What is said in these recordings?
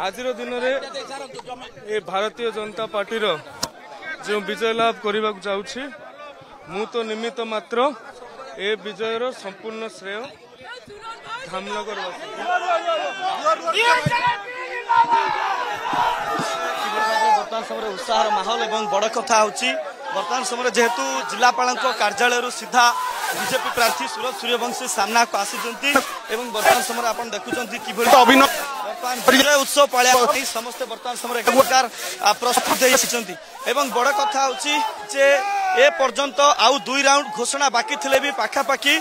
ଆଜିର ଦିନରେ ଏ ଭାରତୀୟ ଜନତା ପାର୍ଟିର ଯେଉଁ ବିଜୟ ଲାଭ କରିବାକୁ ଯାଉଛି ମୁଁ ତ ନିମିତ୍ତ ମାତ୍ର ଏ ବିଜୟର ସମ୍ପୂର୍ଣ୍ଣ ଶ୍ରେୟ ଧାମନଗର ବର୍ତ୍ତମାନ ସମୟରେ ଉତ୍ସାହର ମାହୋଲ ଏବଂ ବଡ଼ କଥା ହେଉଛି ବର୍ତ୍ତମାନ ସମୟରେ ଯେହେତୁ ଜିଲ୍ଲାପାଳଙ୍କ କାର୍ଯ୍ୟାଳୟରୁ ସିଧା ବିଜେପି ପ୍ରାର୍ଥୀ ସୁରଜ ସୂର୍ଯ୍ୟବଂଶୀ ସାମ୍ନାକୁ ଆସିଛନ୍ତି ଏବଂ ବର୍ତ୍ତମାନ ସମୟରେ ଆପଣ ଦେଖୁଛନ୍ତି କିଭଳି ଅଭିନବ ବିଜୟ ଉତ୍ସବ ପାଳିଆ ସମସ୍ତେ ବର୍ତ୍ତମାନ ସମୟରେ ଏକ ପ୍ରକାର ପ୍ରସ୍ତୁତ ହେଇ ଆସିଛନ୍ତି ଏବଂ ବଡ଼ କଥା ହେଉଛି ଯେ ଏ ପର୍ଯ୍ୟନ୍ତ ଆଉ ଦୁଇ ରାଉଣ୍ଡ ଘୋଷଣା ବାକି ଥିଲେ ବି ପାଖାପାଖି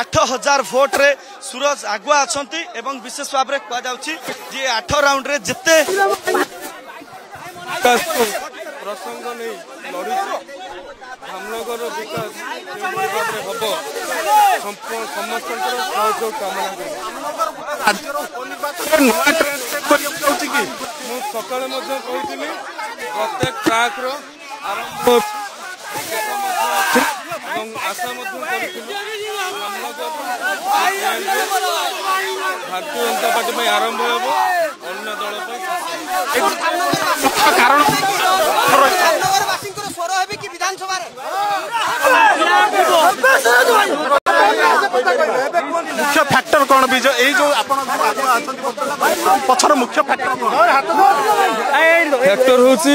ଆଠ ହଜାର ଭୋଟ୍ରେ ସୁରଜ ଆଗୁଆ ଅଛନ୍ତି ଏବଂ ବିଶେଷ ଭାବରେ କୁହାଯାଉଛି ଯେ ଆଠ ରାଉଣ୍ଡରେ ଯେତେ ପ୍ରସଙ୍ଗ ନେଇ ଲଢୁଛ ସମସ୍ତଙ୍କର ସହଯୋଗ କାମନା କରେ ମୁଁ ସକାଳେ ମଧ୍ୟ କହିଥିଲି ପ୍ରତ୍ୟେକ ଟ୍ରାକ୍ର ଆରମ୍ଭ ଏବଂ ଆଶା ମଧ୍ୟ କରିଥିଲୁ ଭାରତୀୟ ଜନତା ପାର୍ଟି ପାଇଁ ଆରମ୍ଭ ହେବ ଅନ୍ୟ ଦଳ ପାଇଁ କାରଣ ମୁଖ୍ୟ ଫ୍ୟାକ୍ଟର କ'ଣ ବିଜୟ ଏଇ ଯେଉଁ ଆପଣ ପଛର ମୁଖ୍ୟ ଫ୍ୟାକ୍ଟର ଫ୍ୟାକ୍ଟର ହେଉଛି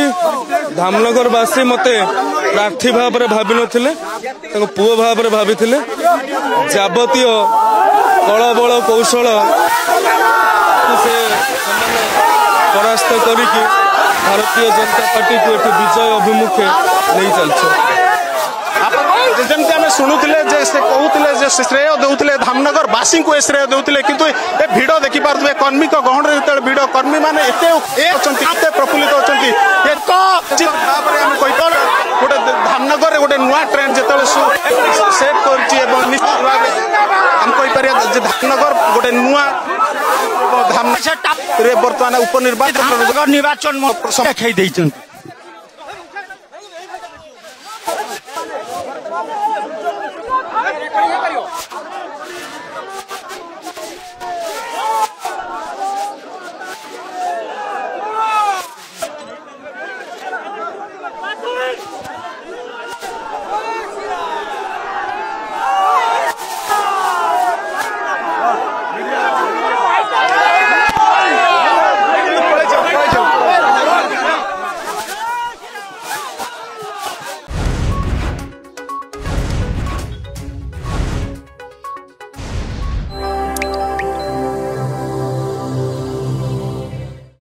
ଧାମନଗରବାସୀ ମୋତେ ପ୍ରାର୍ଥୀ ଭାବରେ ଭାବିନଥିଲେ ତାଙ୍କୁ ପୁଅ ଭାବରେ ଭାବିଥିଲେ ଯାବତୀୟ କଳବଳ କୌଶଳ ସେ ପରାସ୍ତ କରିକି ଭାରତୀୟ ଜନତା ପାର୍ଟିକୁ ଏଠି ବିଜୟ ଅଭିମୁଖେ ନେଇ ଚାଲିଛି যেমনি আমি শুণুলে যে সে কুলে যে শ্রেয় দেউলে ধামনগর বাসী শ্রেয় দেউলে কিন্তু এ ভিড় দেখিপারে কর্মী গহণরে যেত ভিড় কর্মী মানে এত এত প্রফুল্লিত অনেক ভাবে আমি কইপার গোটে ধামনগরের গোটে নূয়া ট্রেন যেত সেট করছি এবং নিশ্চিত ভাবে আমি কইপার যে ধামনগর গোটে নূয়া ধামনগরে বর্তমানে উপনির্বাচন নির্বাচন দেখাই দিয়েছেন 借り上がるよ。